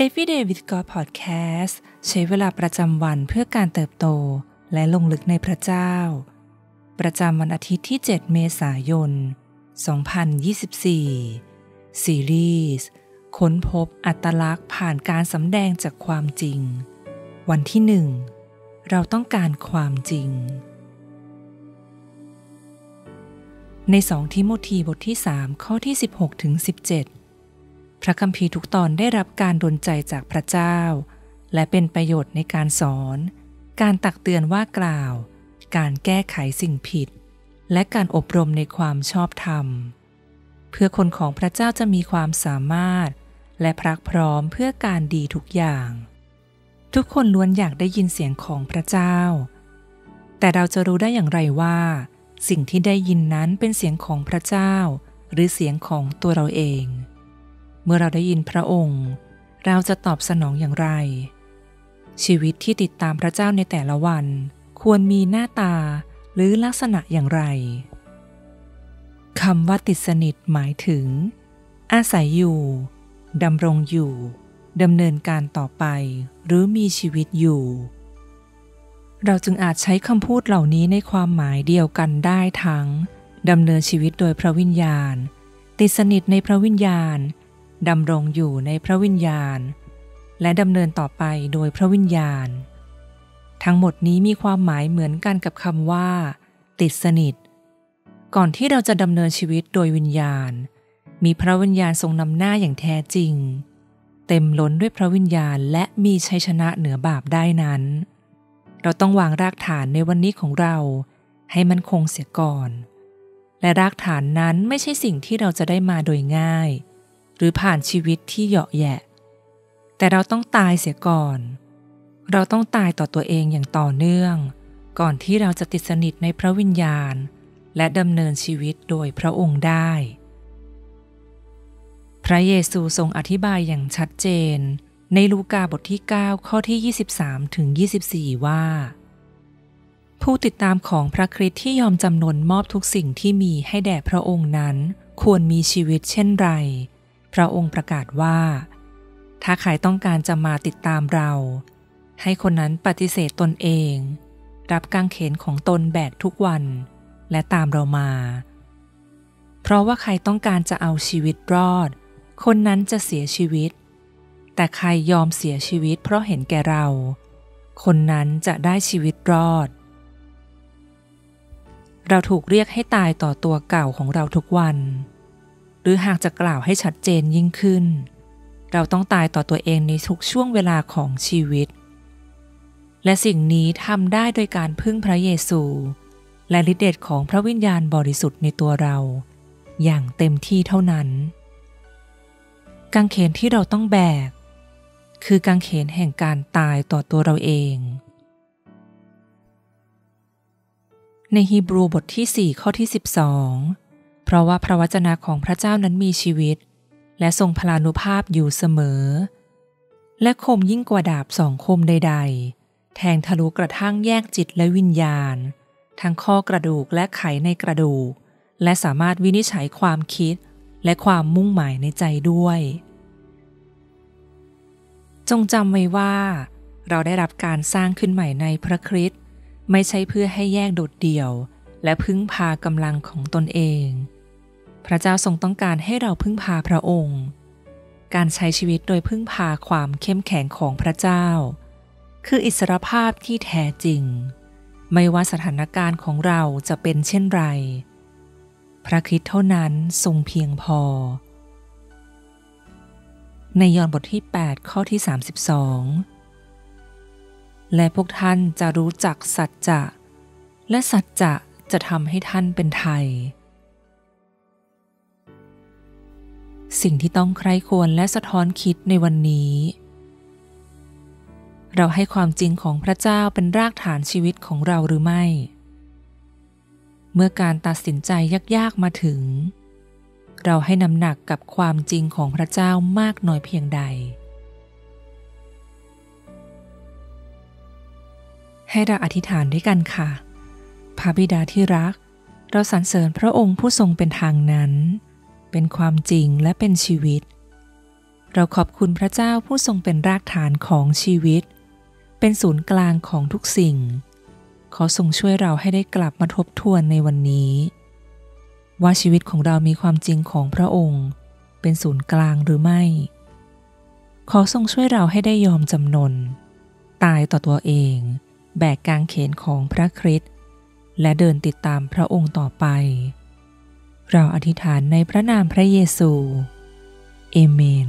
Everyday with God Podcast ใช้เวลาประจำวันเพื่อการเติบโตและลงลึกในพระเจ้า ประจำวันอาทิตย์ที่ 7 เมษายน 2024 ซีรีส์ค้นพบอัตลักษณ์ผ่านการสำแดงจากความจริง วันที่หนึ่งเราต้องการความจริง ในสองทิโมธีบทที่ 3 ข้อที่ 16ถึง17 พระคัมภีร์ทุกตอนได้รับการดลใจจากพระเจ้า และเป็นประโยชน์ในการสอน การตักเตือนว่ากล่าว การแก้ไขสิ่งผิด และการอบรมในความชอบธรรม เพื่อคนของพระเจ้าจะมีความสามารถ และพรักพร้อมเพื่อการดีทุกอย่าง ทุกคนล้วนอยากได้ยินเสียงของพระเจ้า แต่เราจะรู้ได้อย่างไรว่า สิ่งที่ได้ยินนั้นเป็นเสียงของพระเจ้า หรือเสียงของตัวเราเอง เมื่อเราได้ยินพระองค์ เราจะตอบสนองอย่างไร ชีวิตที่ติดตามพระเจ้าในแต่ละวัน ควรมีหน้าตาหรือลักษณะอย่างไรคำว่าติดสนิทหมายถึง อาศัยอยู่ดำรงอยู่ดำเนินการต่อไป หรือมีชีวิตอยู่ เราจึงอาจใช้คำพูดเหล่านี้ในความหมายเดียวกันได้ทั้งดำเนินชีวิตโดยพระวิญญาณ ติดสนิทในพระวิญญาณ ดำรงอยู่ในพระวิญญาณ และดำเนินต่อไปโดยพระวิญญาณ ทั้งหมดนี้มีความหมายเหมือนกันกับคำว่า ติดสนิท ก่อนที่เราจะดำเนินชีวิตโดยวิญญาณ มีพระวิญญาณทรงนำหน้าอย่างแท้จริง เต็มล้นด้วยพระวิญญาณและมีชัยชนะเหนือบาปได้นั้น เราต้องวางรากฐานในวันนี้ของเรา ให้มันคงเสียก่อน และรากฐานนั้นไม่ใช่สิ่งที่เราจะได้มาโดยง่าย หรือผ่านชีวิตที่เหยาะแยะ แต่เราต้องตายเสียก่อน เราต้องตายต่อตัวเองอย่างต่อเนื่อง ก่อนที่เราจะติดสนิทในพระวิญญาณ และดำเนินชีวิตโดยพระองค์ได้ พระเยซูทรงอธิบายอย่างชัดเจน ในลูกาบทที่ 9 ข้อที่ 23 ถึง 24 ว่าผู้ติดตามของพระคริสต์ที่ยอมจำนนมอบทุกสิ่งที่มีให้แด่พระองค์นั้น ควรมีชีวิตเช่นไร พระองค์ประกาศว่า ถ้าใครต้องการจะมาติดตามเรา ให้คนนั้นปฏิเสธตนเอง รับกางเขนของตนแบกทุกวัน และตามเรามา เพราะว่าใครต้องการจะเอาชีวิตรอด คนนั้นจะเสียชีวิต แต่ใครยอมเสียชีวิตเพราะเห็นแก่เรา คนนั้นจะได้ชีวิตรอดเราถูกเรียกให้ตายต่อตัวเก่าของเราทุกวัน หรือหากจะกล่าวให้ชัดเจนยิ่งขึ้น เราต้องตายต่อตัวเองในทุกช่วงเวลาของชีวิต และสิ่งนี้ทำได้โดยการพึ่งพระเยซู และฤทธิเดชของพระวิญญาณบริสุทธิ์ในตัวเรา อย่างเต็มที่เท่านั้น กางเขนที่เราต้องแบก คือกางเขนแห่งการตายต่อตัวเราเองในฮีบรูบทที่ 4 ข้อที่ 12 ราะว่าพระวจนะของพระเจ้านั้นมีชีวิต และทรงพลานุภาพอยู่เสมอ และคมยิ่งกว่าดาบสองคมใด ๆ แทงทะลุกระทั่งแยกจิตและวิญญาณ ทั้งข้อกระดูกและไขในกระดูก และสามารถวินิจฉัยความคิดและความมุ่งหมายในใจด้วย จงจำไว้ว่า เราได้รับการสร้างขึ้นใหม่ในพระคริสต์ไม่ใช่เพื่อให้แยกโดดเดี่ยว และพึ่งพากำลังของตนเอง พระเจ้าทรงต้องการให้เราพึ่งพาพระองค์ การใช้ชีวิตโดยพึ่งพาความเข้มแข็งของพระเจ้า คืออิสรภาพที่แท้จริง ไม่ว่าสถานการณ์ของเราจะเป็นเช่นไร พระคริสต์เท่านั้นทรงเพียงพอ ในยอห์นบทที่ 8 ข้อที่ 32 และพวกท่านจะรู้จักสัจจะ และสัจจะจะทำให้ท่านเป็นไทย สิ่งที่ต้องใคร่ควรและสะท้อนคิดในวันนี้ เราให้ความจริงของพระเจ้าเป็นรากฐานชีวิตของเราหรือไม่ เมื่อการตัดสินใจยากๆมาถึง เราให้น้ำหนักกับความจริงของพระเจ้ามากน้อยเพียงใด ให้เราอธิษฐานด้วยกันค่ะพระบิดาที่รัก เราสรรเสริญพระองค์ผู้ทรงเป็นทางนั้น เป็นความจริงและเป็นชีวิต เราขอบคุณพระเจ้าผู้ทรงเป็นรากฐานของชีวิต เป็นศูนย์กลางของทุกสิ่ง ขอทรงช่วยเราให้ได้กลับมาทบทวนในวันนี้ ว่าชีวิตของเรามีความจริงของพระองค์ เป็นศูนย์กลางหรือไม่ ขอทรงช่วยเราให้ได้ยอมจำนน ตายต่อตัวเอง แบกกางเขนของพระคริสต์และเดินติดตามพระองค์ต่อไป เราอธิษฐานในพระนามพระเยซู เอเมน